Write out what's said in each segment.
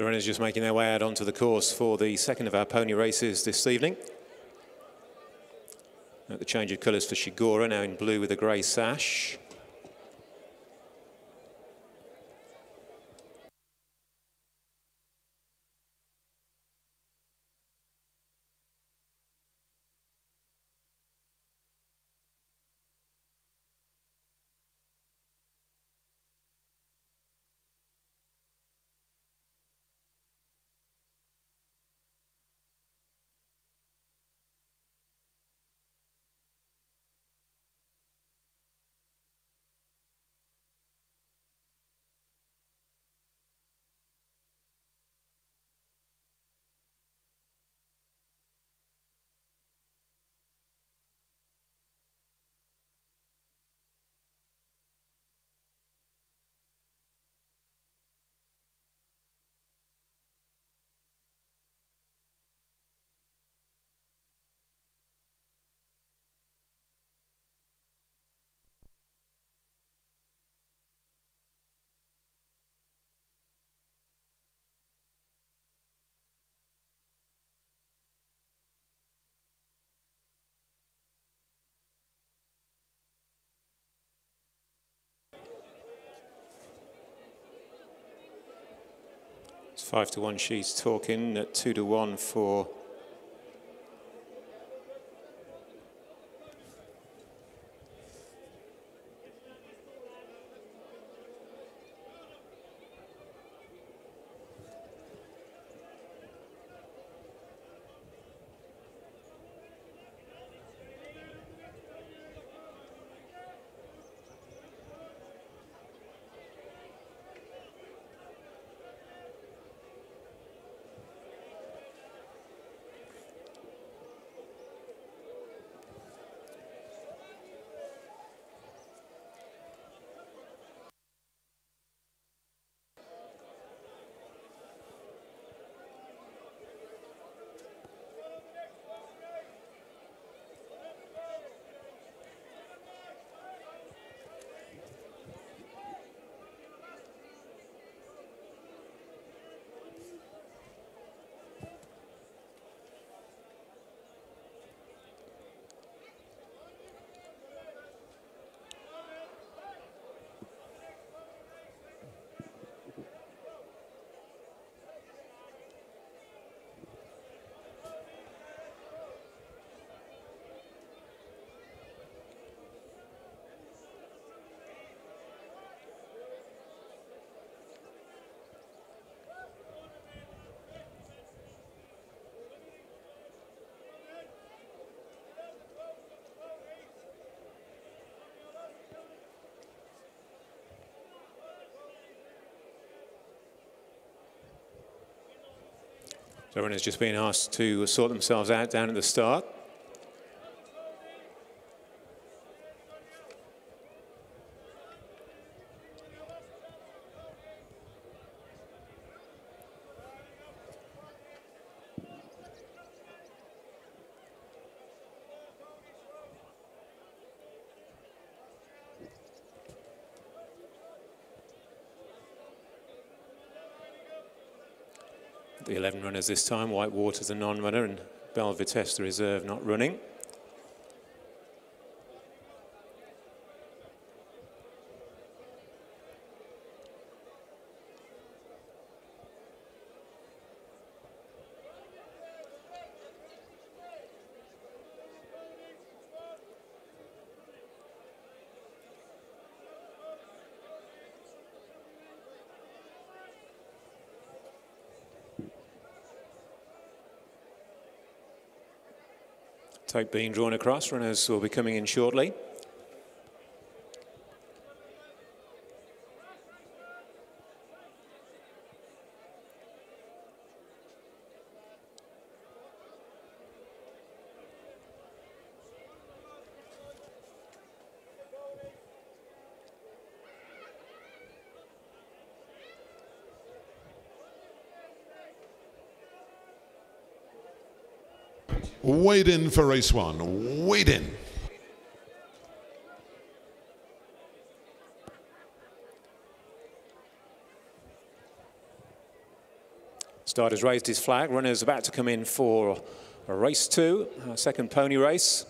The runners just making their way out onto the course for the second of our pony races this evening. At the change of colours for Shigora, now in blue with a grey sash. It's five to one. She's talking at two to one for Everyone has just been asked to sort themselves out down at the start. The 11 runners this time, Whitewater's a non-runner and Belvitesse the reserve not running. Tape being drawn across, runners will be coming in shortly. Wade in for race one. Wade in. Starter's raised his flag. Runner's about to come in for a race two, a second pony race.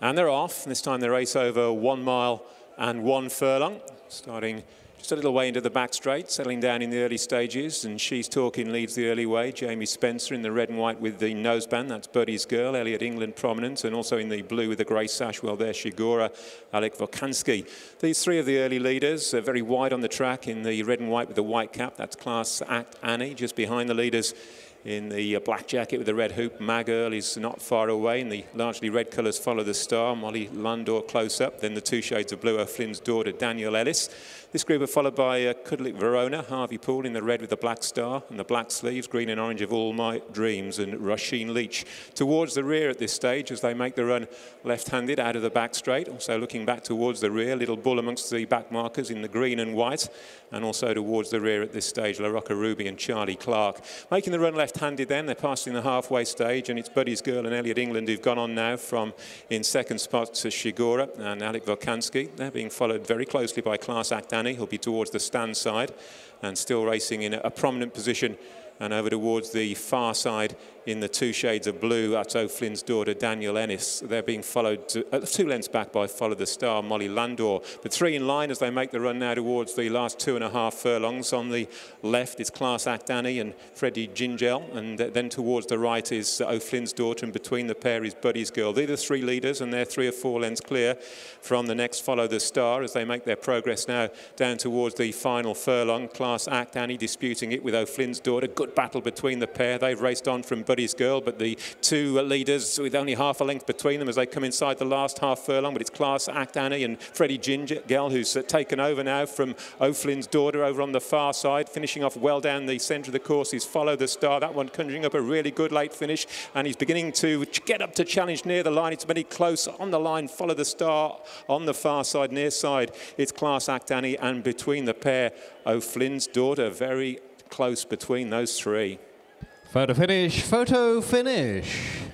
And they're off. This time they race over one mile and one furlong, starting just a little way into the back straight, settling down in the early stages, and she's talking leads the early way. Jamie Spencer in the red and white with the noseband, that's Buddy's girl. Elliot England prominent, and also in the blue with the grey sash, well, there's Shigora, Alec Vokansky. These three of the early leaders are very wide on the track in the red and white with the white cap. That's Class Act Annie, just behind the leaders in the uh, black jacket with the red hoop. Mag Earl is not far away, and the largely red colours follow the star. Molly Landor close up, then the two shades of blue are Flynn's daughter, Daniel Ellis. This group are followed by uh, Kudlik Verona, Harvey Poole in the red with the black star and the black sleeves, green and orange of All My Dreams, and Rasheen Leach towards the rear at this stage as they make the run left-handed out of the back straight. Also looking back towards the rear, Little Bull amongst the back markers in the green and white, and also towards the rear at this stage, La Rocca Ruby and Charlie Clark. Making the run left-handed then, they're passing the halfway stage, and it's Buddy's Girl and Elliot England who've gone on now from in second spot to Shigora and Alec Vokansky. They're being followed very closely by Class Act Annie. He'll be towards the stand side and still racing in a prominent position and over towards the far side in the two shades of blue. That's O'Flynn's daughter, Daniel Ennis. They're being followed to, uh, two lengths back by Follow the Star, Molly Landor. The three in line as they make the run now towards the last two and a half furlongs. On the left is Class Act Annie and Freddie Gingell. And then towards the right is O'Flynn's daughter. And between the pair is Buddy's Girl. They're the three leaders and they're three or four lengths clear from the next Follow the Star as they make their progress now down towards the final furlong. Class Act Annie disputing it with O'Flynn's daughter. Good battle between the pair. They've raced on from Buddy's Girl, but the two leaders with only half a length between them as they come inside the last half furlong. But it's Class Act Annie and Freddie Ginger Gingell who's uh, taken over now from O'Flynn's daughter over on the far side, finishing off well down the centre of the course. He's Follow the Star. That one conjuring up a really good late finish, and he's beginning to get up to challenge near the line. It's very close on the line. Follow the Star on the far side, near side. It's Class Act Annie, and between the pair, O'Flynn's daughter. Very close between those three. Photo finish, photo finish.